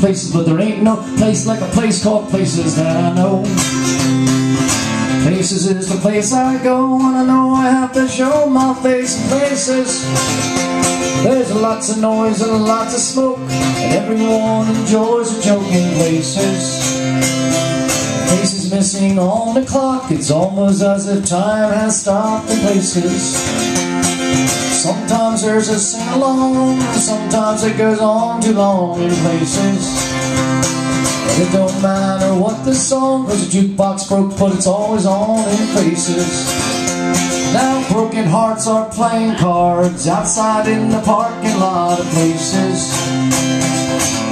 places, but there ain't no place like a place called Places that I know. Places is the place I go when I know I have to show my face in places. There's lots of noise and lots of smoke, and everyone enjoys a joke in places. Places missing on the clock, it's almost as if time has stopped in places. Sometimes there's a sing-along, sometimes it goes on too long in places. But it don't matter what the song, cause the jukebox broke, but it's always on in places. Now broken hearts are playing cards outside in the parking lot of places.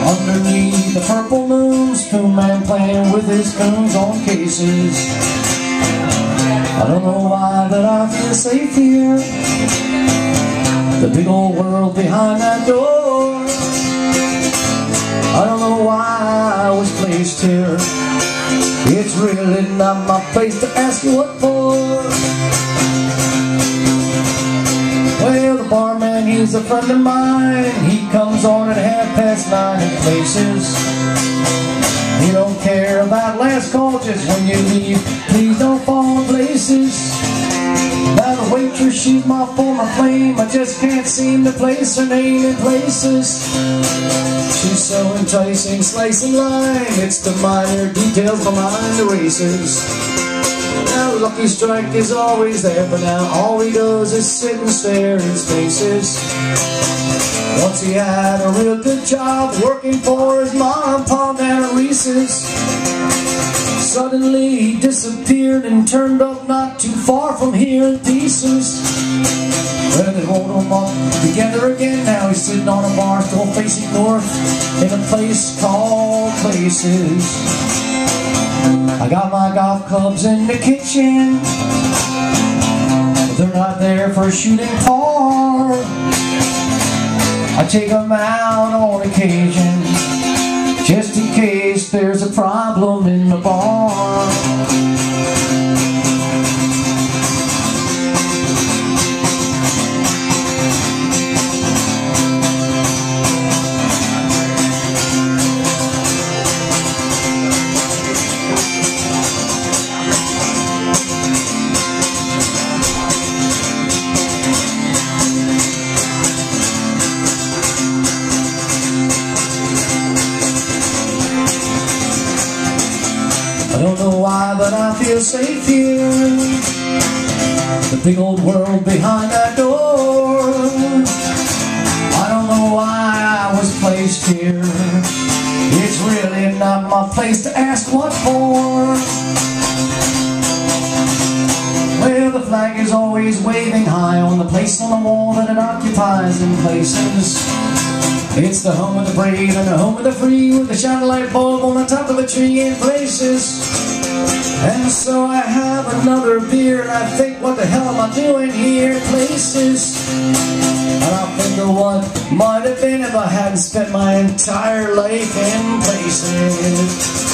Underneath the purple moon, spoon man playing with his spoons on cases. I don't know why, but I feel safe here. The big old world behind that door. I don't know why I was placed here. It's really not my place to ask you what for. Well, the barman, he's a friend of mine. He comes on at half past nine in places. He don't care about last call, just when you leave. Please don't fall in places. That waitress, she's my former flame. I just can't seem to place her name in places. She's so enticing, slicing line. It's the minor details my mind erases. Now Lucky Strike is always there, but now all he does is sit and stare in spaces. Once he had a real good job working for his mom and pop Reese's. Suddenly he disappeared and turned up not too far from here in pieces. Well, they hold him up together again. Now he's sitting on a bar stool facing north in a place called Places. I got my golf clubs in the kitchen. They're not there for shooting par. I take them out on occasion just in case there's a problem in the bar. Why, but I feel safe here. The big old world behind that door. I don't know why I was placed here. It's really not my place to ask what for. Well, the flag is always waving high on the place on the wall that it occupies in places. It's the home of the brave and the home of the free with the shining light bulb on the top of a tree in places. And so I have another beer and I think, what the hell am I doing here? Places. And I think of what might have been if I hadn't spent my entire life in places.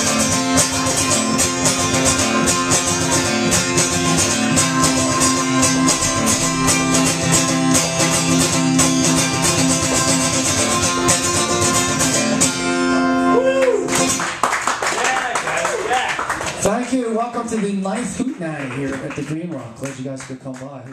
Welcome to the ninth Hoot Night here at the Green Rock. Glad you guys could come by.